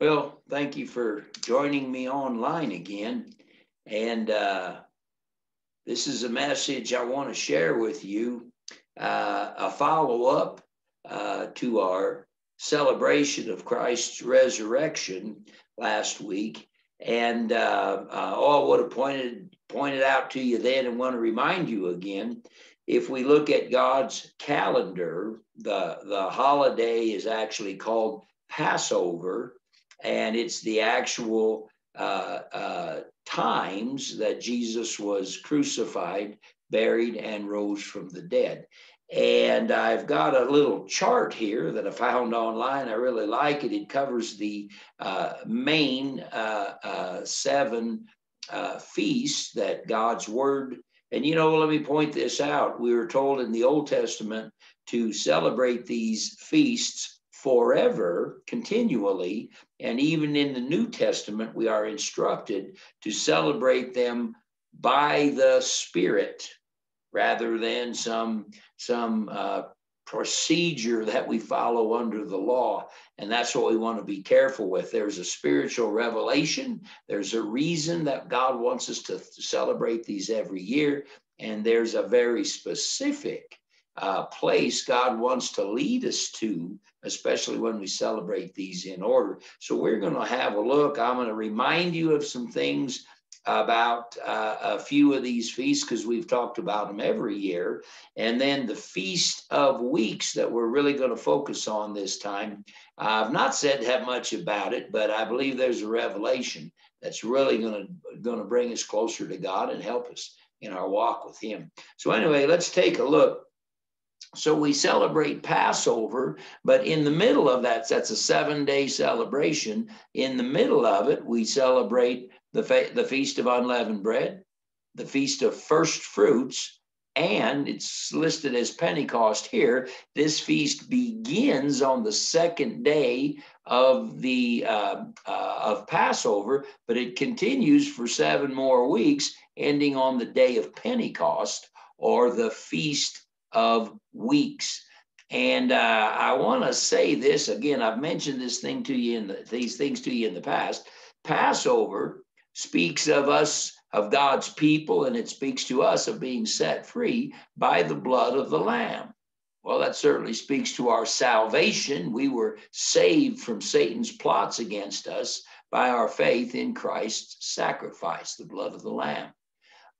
Well, thank you for joining me online again. And uh, this is a message I want to share with you, uh, a follow up uh, to our celebration of Christ's resurrection last week. And uh, uh, all I would have pointed, pointed out to you then and want to remind you again if we look at God's calendar, the, the holiday is actually called Passover and it's the actual uh, uh, times that Jesus was crucified, buried, and rose from the dead. And I've got a little chart here that I found online. I really like it. It covers the uh, main uh, uh, seven uh, feasts that God's Word. And you know, let me point this out. We were told in the Old Testament to celebrate these feasts forever, continually. And even in the New Testament, we are instructed to celebrate them by the Spirit rather than some, some uh, procedure that we follow under the law. And that's what we want to be careful with. There's a spiritual revelation, there's a reason that God wants us to celebrate these every year. And there's a very specific uh, place God wants to lead us to, especially when we celebrate these in order. So we're going to have a look. I'm going to remind you of some things about uh, a few of these feasts because we've talked about them every year. And then the Feast of Weeks that we're really going to focus on this time. I've not said that much about it, but I believe there's a revelation that's really going to, going to bring us closer to God and help us in our walk with Him. So, anyway, let's take a look so we celebrate Passover, but in the middle of that, that's a seven day celebration. In the middle of it, we celebrate the, fe- the Feast of Unleavened Bread, the Feast of First Fruits, and it's listed as Pentecost here. This feast begins on the second day of the uh, uh, of Passover, but it continues for seven more weeks, ending on the day of Pentecost or the Feast of weeks. And uh, I want to say this again. I've mentioned this thing to you in the, these things to you in the past. Passover speaks of us, of God's people, and it speaks to us of being set free by the blood of the Lamb. Well, that certainly speaks to our salvation. We were saved from Satan's plots against us by our faith in Christ's sacrifice, the blood of the Lamb.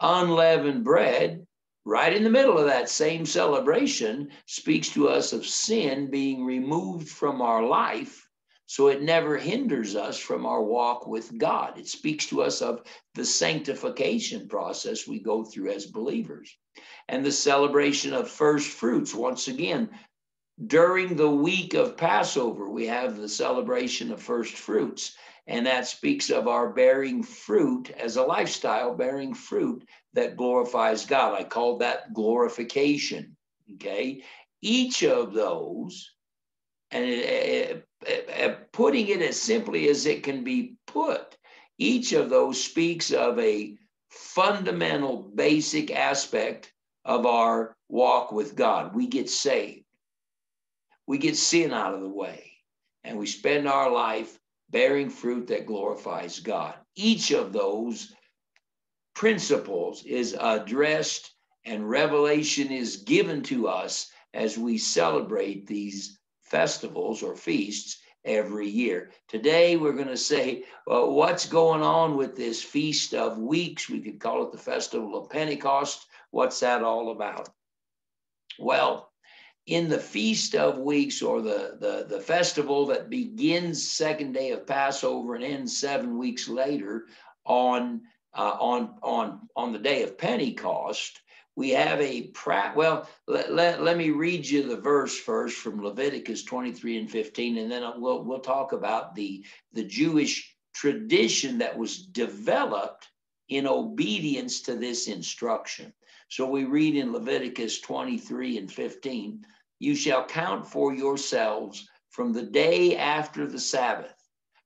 Unleavened bread right in the middle of that same celebration speaks to us of sin being removed from our life so it never hinders us from our walk with God. It speaks to us of the sanctification process we go through as believers. And the celebration of first fruits, once again, during the week of Passover, we have the celebration of first fruits. And that speaks of our bearing fruit as a lifestyle, bearing fruit that glorifies God. I call that glorification. Okay. Each of those, and it, it, it, putting it as simply as it can be put, each of those speaks of a fundamental, basic aspect of our walk with God. We get saved, we get sin out of the way, and we spend our life bearing fruit that glorifies God. Each of those principles is addressed and revelation is given to us as we celebrate these festivals or feasts every year. Today, we're going to say, what's going on with this Feast of Weeks? We could call it the Festival of Pentecost. What's that all about? Well, in the Feast of Weeks or the, the, the festival that begins second day of Passover and ends seven weeks later on uh, on on on the day of Pentecost, we have a pra- well. Let, let, let me read you the verse first from Leviticus 23 and 15, and then we'll we'll talk about the the Jewish tradition that was developed in obedience to this instruction. So we read in Leviticus 23 and 15, you shall count for yourselves from the day after the Sabbath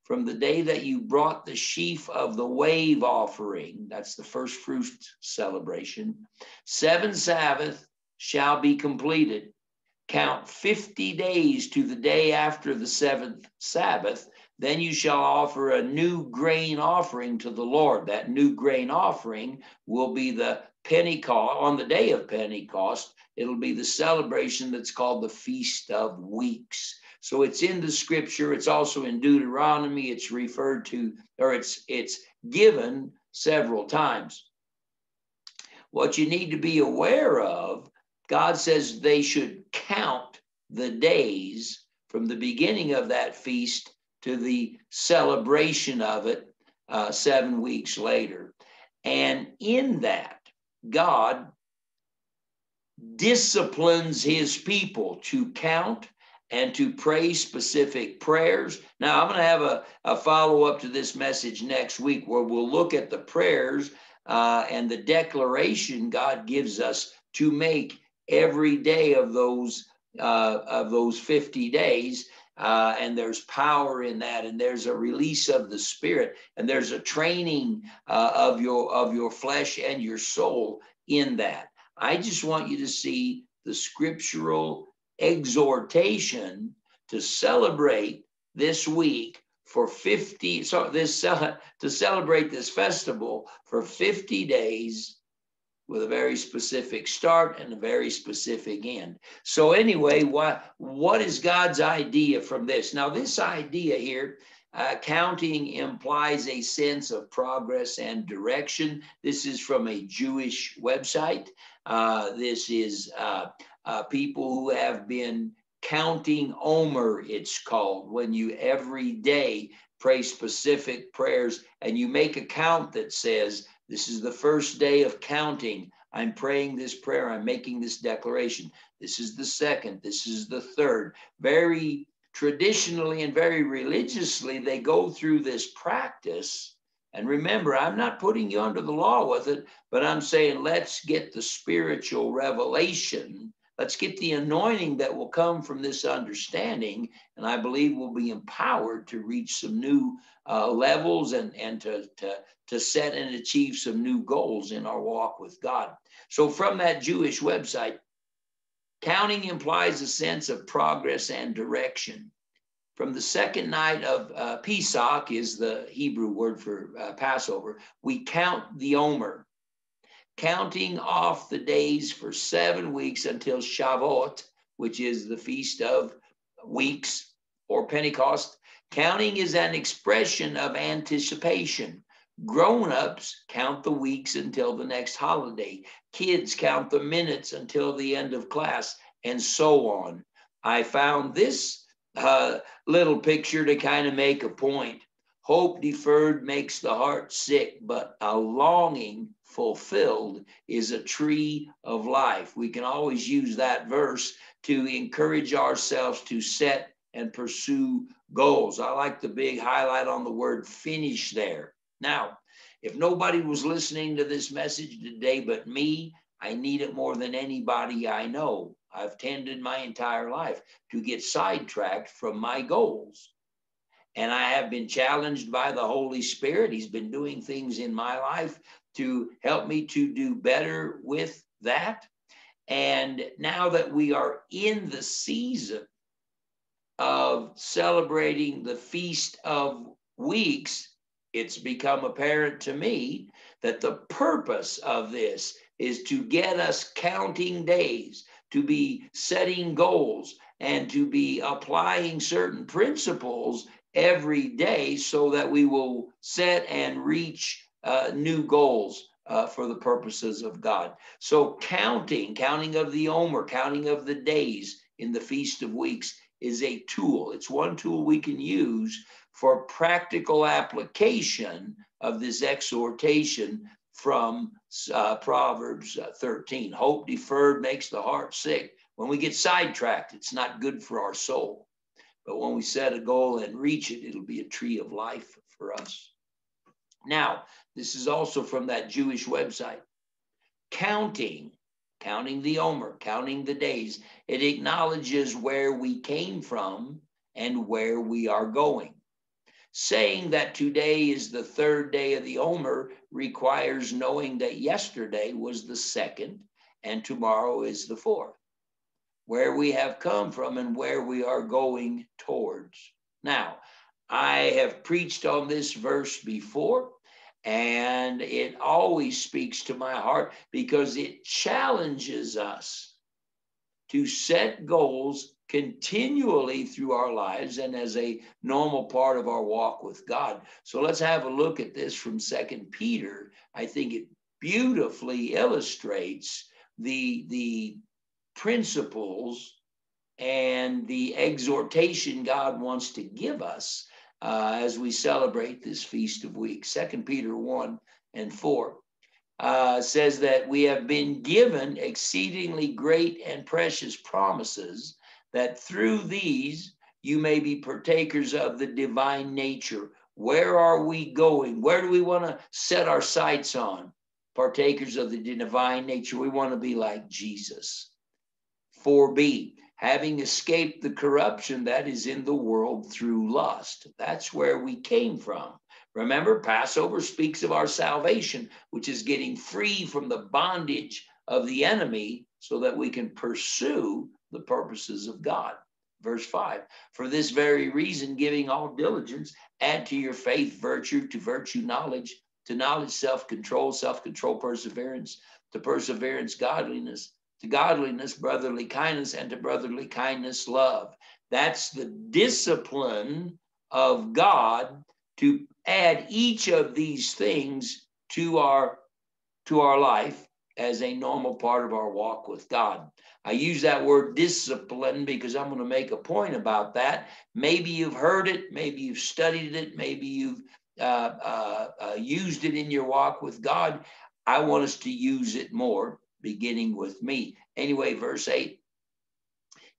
from the day that you brought the sheaf of the wave offering, that's the first fruit celebration, seven Sabbath shall be completed. Count 50 days to the day after the seventh Sabbath. then you shall offer a new grain offering to the Lord. That new grain offering will be the Pentecost, on the day of Pentecost, it'll be the celebration that's called the Feast of Weeks. So it's in the scripture. It's also in Deuteronomy. It's referred to, or it's it's given several times. What you need to be aware of, God says they should count the days from the beginning of that feast to the celebration of it uh, seven weeks later. And in that, God disciplines his people to count and to pray specific prayers. Now, I'm going to have a, a follow up to this message next week where we'll look at the prayers uh, and the declaration God gives us to make every day of those uh, of those 50 days. Uh, and there's power in that, and there's a release of the spirit, and there's a training uh, of your of your flesh and your soul in that. I just want you to see the scriptural exhortation to celebrate this week for 50 so this uh, to celebrate this festival for 50 days with a very specific start and a very specific end. So anyway what what is god's idea from this? Now this idea here uh, counting implies a sense of progress and direction. This is from a jewish website. Uh, this is uh, uh, people who have been counting Omer, it's called, when you every day pray specific prayers and you make a count that says, This is the first day of counting. I'm praying this prayer. I'm making this declaration. This is the second. This is the third. Very traditionally and very religiously, they go through this practice and remember, I'm not putting you under the law with it, but I'm saying let's get the spiritual revelation. Let's get the anointing that will come from this understanding. And I believe we'll be empowered to reach some new uh, levels and, and to, to, to set and achieve some new goals in our walk with God. So, from that Jewish website, counting implies a sense of progress and direction from the second night of uh, Pesach is the Hebrew word for uh, Passover. We count the Omer, counting off the days for seven weeks until Shavuot, which is the feast of weeks or Pentecost. Counting is an expression of anticipation. Grown ups count the weeks until the next holiday. Kids count the minutes until the end of class, and so on. I found this uh, little picture to kind of make a point. Hope deferred makes the heart sick, but a longing fulfilled is a tree of life. We can always use that verse to encourage ourselves to set and pursue goals. I like the big highlight on the word finish there. Now, if nobody was listening to this message today but me, I need it more than anybody I know. I've tended my entire life to get sidetracked from my goals. And I have been challenged by the Holy Spirit. He's been doing things in my life to help me to do better with that. And now that we are in the season of celebrating the Feast of Weeks, it's become apparent to me that the purpose of this is to get us counting days, to be setting goals, and to be applying certain principles every day so that we will set and reach uh, new goals uh, for the purposes of God. So, counting, counting of the Omer, counting of the days in the Feast of Weeks is a tool. It's one tool we can use for practical application of this exhortation from uh, Proverbs uh, 13. Hope deferred makes the heart sick. When we get sidetracked, it's not good for our soul. But when we set a goal and reach it, it'll be a tree of life for us. Now, this is also from that Jewish website. Counting, counting the Omer, counting the days, it acknowledges where we came from and where we are going. Saying that today is the third day of the Omer requires knowing that yesterday was the second and tomorrow is the fourth. Where we have come from and where we are going towards. Now, I have preached on this verse before, and it always speaks to my heart because it challenges us to set goals continually through our lives and as a normal part of our walk with God. So let's have a look at this from Second Peter. I think it beautifully illustrates the the principles and the exhortation God wants to give us uh, as we celebrate this Feast of Weeks. Second Peter 1 and 4 uh, says that we have been given exceedingly great and precious promises that through these you may be partakers of the divine nature. Where are we going? Where do we want to set our sights on? Partakers of the divine nature. We want to be like Jesus. 4b, having escaped the corruption that is in the world through lust. That's where we came from. Remember, Passover speaks of our salvation, which is getting free from the bondage of the enemy so that we can pursue the purposes of God. Verse 5 For this very reason, giving all diligence, add to your faith virtue, to virtue knowledge, to knowledge self control, self control perseverance, to perseverance godliness, to godliness brotherly kindness, and to brotherly kindness love. That's the discipline of God to add each of these things to our to our life as a normal part of our walk with God. I use that word discipline because I'm going to make a point about that. Maybe you've heard it, maybe you've studied it, maybe you've uh, uh, uh, used it in your walk with God. I want us to use it more, beginning with me. Anyway, verse 8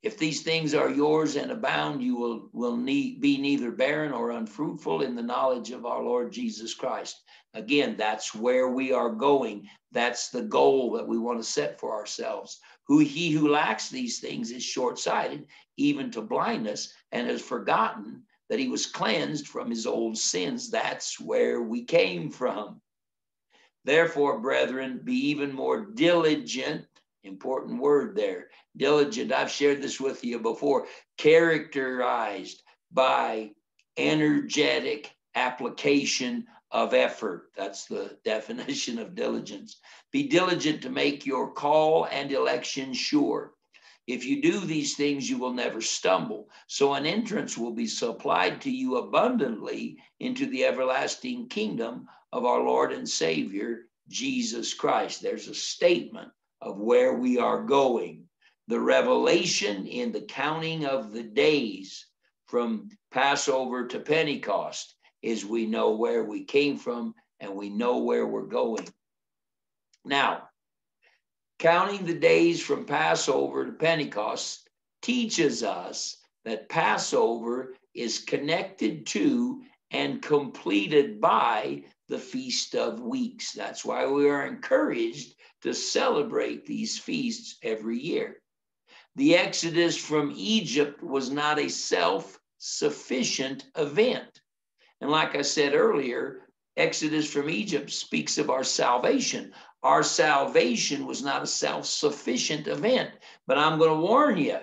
if these things are yours and abound, you will, will need, be neither barren or unfruitful in the knowledge of our Lord Jesus Christ. Again, that's where we are going. That's the goal that we want to set for ourselves. Who he who lacks these things is short-sighted, even to blindness, and has forgotten that he was cleansed from his old sins. That's where we came from. Therefore, brethren, be even more diligent Important word there. Diligent. I've shared this with you before. Characterized by energetic application of effort. That's the definition of diligence. Be diligent to make your call and election sure. If you do these things, you will never stumble. So an entrance will be supplied to you abundantly into the everlasting kingdom of our Lord and Savior, Jesus Christ. There's a statement of where we are going. The revelation in the counting of the days from Passover to Pentecost is we know where we came from and we know where we're going. Now, counting the days from Passover to Pentecost teaches us that Passover is connected to and completed by the Feast of Weeks. That's why we are encouraged to celebrate these feasts every year. The Exodus from Egypt was not a self sufficient event. And like I said earlier, Exodus from Egypt speaks of our salvation. Our salvation was not a self sufficient event. But I'm going to warn you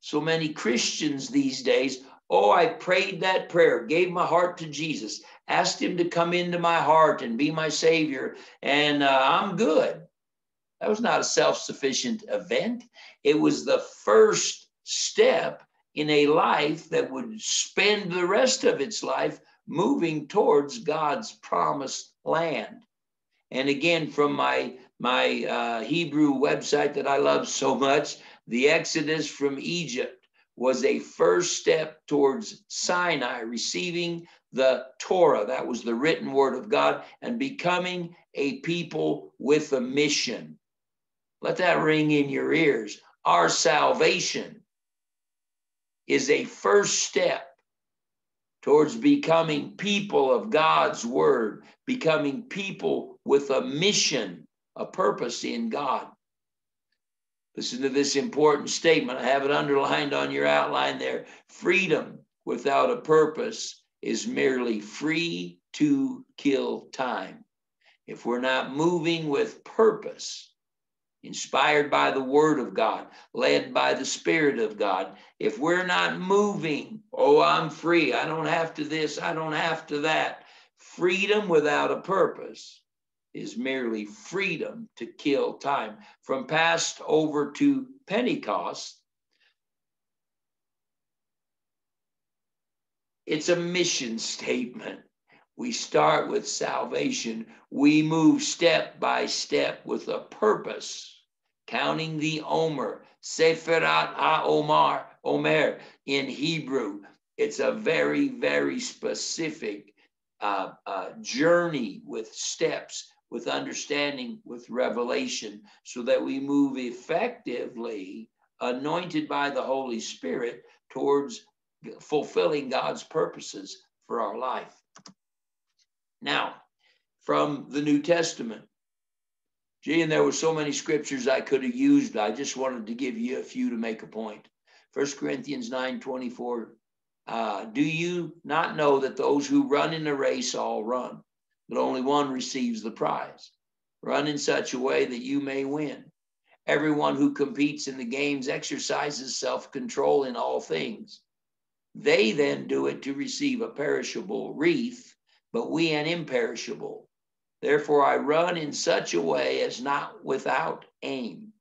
so many Christians these days, oh, I prayed that prayer, gave my heart to Jesus, asked him to come into my heart and be my Savior, and uh, I'm good. That was not a self sufficient event. It was the first step in a life that would spend the rest of its life moving towards God's promised land. And again, from my my uh, Hebrew website that I love so much, the Exodus from Egypt was a first step towards Sinai, receiving the Torah, that was the written word of God, and becoming a people with a mission. Let that ring in your ears. Our salvation is a first step towards becoming people of God's word, becoming people with a mission, a purpose in God. Listen to this important statement. I have it underlined on your outline there. Freedom without a purpose is merely free to kill time. If we're not moving with purpose, inspired by the word of God, led by the spirit of God, if we're not moving, oh, I'm free, I don't have to this, I don't have to that, freedom without a purpose is merely freedom to kill time. From Passover to Pentecost, it's a mission statement. We start with salvation. We move step by step with a purpose counting the Omer, Sefirat HaOmer, Omer in Hebrew. It's a very, very specific uh, uh, journey with steps, with understanding, with revelation, so that we move effectively, anointed by the Holy Spirit, towards fulfilling God's purposes for our life. Now, from the New Testament, Gee, and there were so many scriptures I could have used. I just wanted to give you a few to make a point. First Corinthians 9 24. Uh, do you not know that those who run in a race all run, but only one receives the prize? Run in such a way that you may win. Everyone who competes in the games exercises self control in all things. They then do it to receive a perishable wreath, but we an imperishable. Therefore, I run in such a way as not without aim.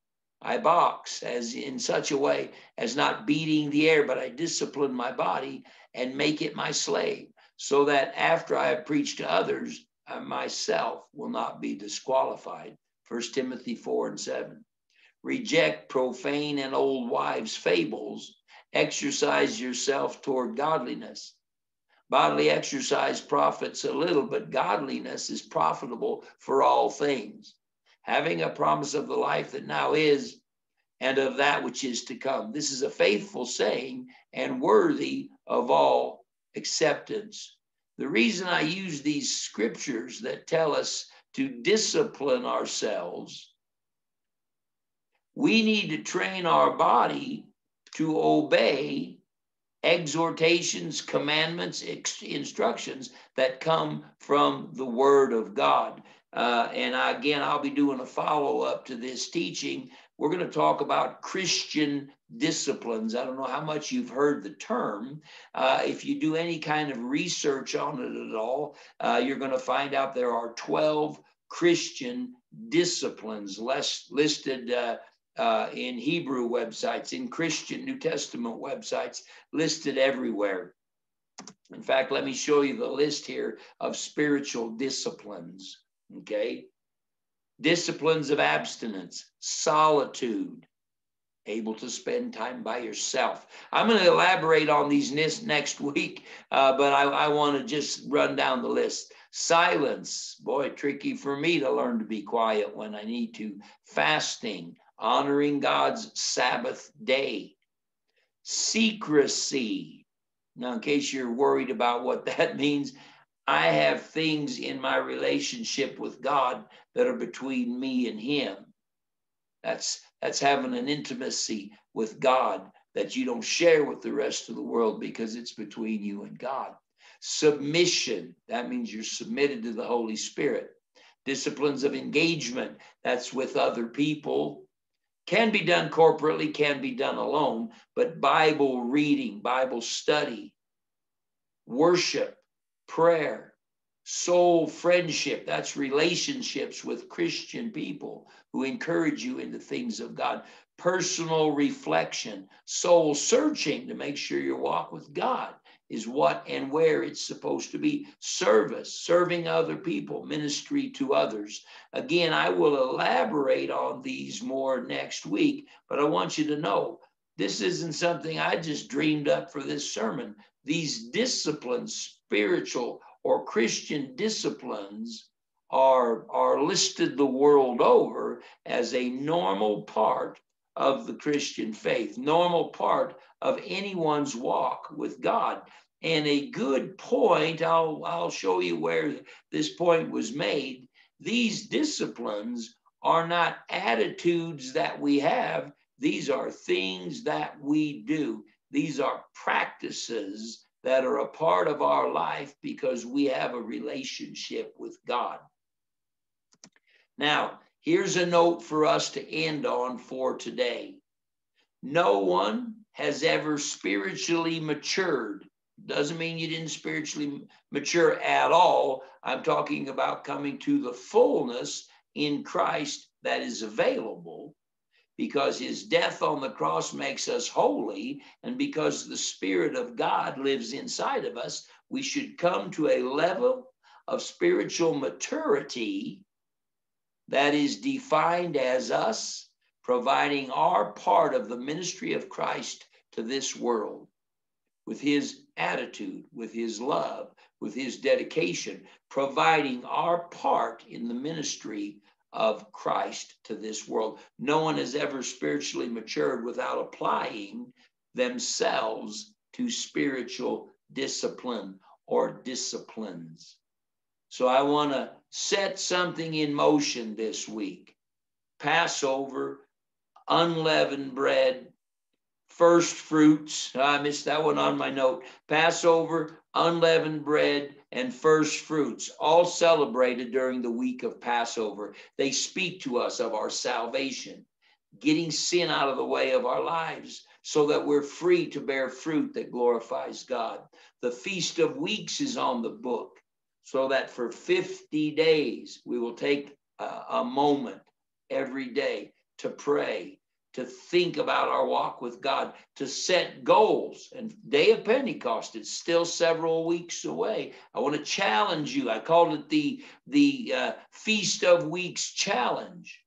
I box as in such a way as not beating the air, but I discipline my body and make it my slave, so that after I have preached to others, I myself will not be disqualified. 1 Timothy 4 and 7. Reject profane and old wives' fables. Exercise yourself toward godliness. Bodily exercise profits a little, but godliness is profitable for all things. Having a promise of the life that now is and of that which is to come. This is a faithful saying and worthy of all acceptance. The reason I use these scriptures that tell us to discipline ourselves, we need to train our body to obey exhortations, commandments, instructions that come from the Word of God. Uh, and again, I'll be doing a follow up to this teaching. We're going to talk about Christian disciplines. I don't know how much you've heard the term. Uh, if you do any kind of research on it at all, uh, you're going to find out there are 12 Christian disciplines less listed uh, uh, in Hebrew websites, in Christian New Testament websites, listed everywhere. In fact, let me show you the list here of spiritual disciplines. Okay. Disciplines of abstinence, solitude, able to spend time by yourself. I'm going to elaborate on these next week, uh, but I, I want to just run down the list. Silence, boy, tricky for me to learn to be quiet when I need to. Fasting, honoring God's Sabbath day. Secrecy. Now, in case you're worried about what that means, I have things in my relationship with God that are between me and Him. That's that's having an intimacy with God that you don't share with the rest of the world because it's between you and God. Submission, that means you're submitted to the Holy Spirit. Disciplines of engagement, that's with other people can be done corporately, can be done alone, but Bible reading, Bible study, worship, prayer, soul friendship, that's relationships with Christian people who encourage you in the things of God, personal reflection, soul searching to make sure you walk with God is what and where it's supposed to be. Service, serving other people, ministry to others. Again, I will elaborate on these more next week, but I want you to know this isn't something I just dreamed up for this sermon. These disciplines, spiritual or Christian disciplines, are, are listed the world over as a normal part of the Christian faith, normal part of anyone's walk with God. And a good point, I'll, I'll show you where this point was made. These disciplines are not attitudes that we have, these are things that we do. These are practices that are a part of our life because we have a relationship with God. Now, Here's a note for us to end on for today. No one has ever spiritually matured. Doesn't mean you didn't spiritually mature at all. I'm talking about coming to the fullness in Christ that is available because his death on the cross makes us holy. And because the Spirit of God lives inside of us, we should come to a level of spiritual maturity that is defined as us providing our part of the ministry of Christ to this world with his attitude, with his love, with his dedication, providing our part in the ministry of Christ to this world. No one has ever spiritually matured without applying themselves to spiritual discipline or disciplines. So I want to set something in motion this week. Passover, unleavened bread, first fruits. Ah, I missed that one on my note. Passover, unleavened bread, and first fruits, all celebrated during the week of Passover. They speak to us of our salvation, getting sin out of the way of our lives so that we're free to bear fruit that glorifies God. The Feast of Weeks is on the book so that for 50 days we will take a, a moment every day to pray to think about our walk with God, to set goals. And day of Pentecost is still several weeks away. I want to challenge you. I called it the the uh, Feast of Weeks challenge.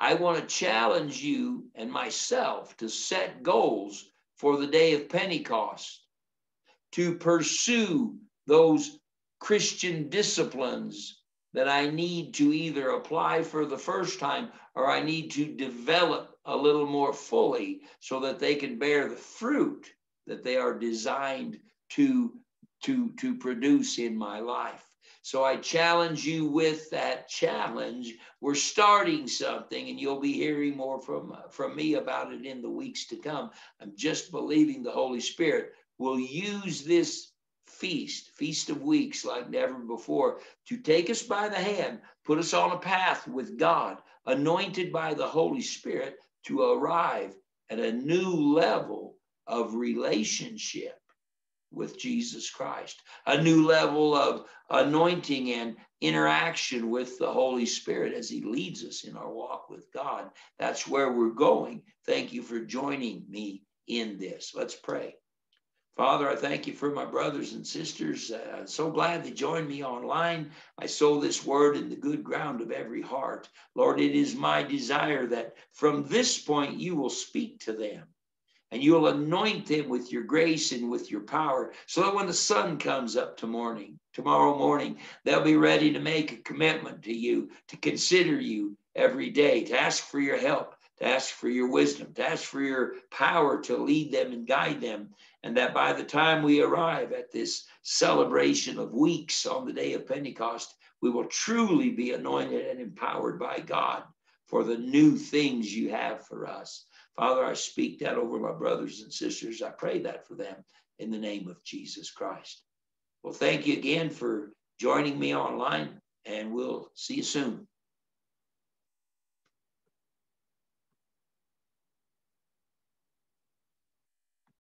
I want to challenge you and myself to set goals for the day of Pentecost, to pursue those Christian disciplines that I need to either apply for the first time or I need to develop a little more fully so that they can bear the fruit that they are designed to, to, to produce in my life. So I challenge you with that challenge. We're starting something, and you'll be hearing more from, from me about it in the weeks to come. I'm just believing the Holy Spirit will use this feast, feast of weeks like never before, to take us by the hand, put us on a path with God, anointed by the Holy Spirit to arrive at a new level of relationship with Jesus Christ, a new level of anointing and interaction with the Holy Spirit as He leads us in our walk with God. That's where we're going. Thank you for joining me in this. Let's pray. Father, I thank you for my brothers and sisters. Uh, so glad they joined me online. I sow this word in the good ground of every heart. Lord, it is my desire that from this point you will speak to them and you'll anoint them with your grace and with your power so that when the sun comes up to morning, tomorrow morning, they'll be ready to make a commitment to you, to consider you every day, to ask for your help, to ask for your wisdom, to ask for your power to lead them and guide them and that by the time we arrive at this celebration of weeks on the day of Pentecost, we will truly be anointed and empowered by God for the new things you have for us. Father, I speak that over my brothers and sisters. I pray that for them in the name of Jesus Christ. Well, thank you again for joining me online, and we'll see you soon.